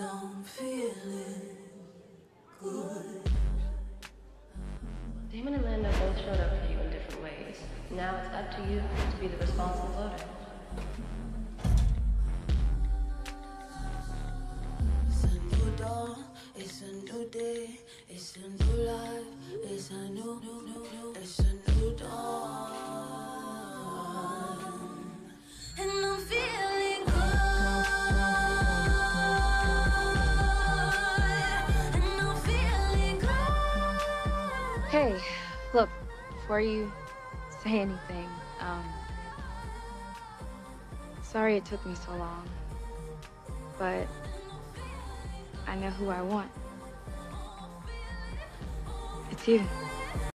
I'm feeling good. Damon and Lando both showed up for you in different ways. Now it's up to you to be the responsible voter. Hey, look, before you say anything, um, sorry it took me so long, but I know who I want. It's you.